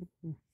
Mm-hmm.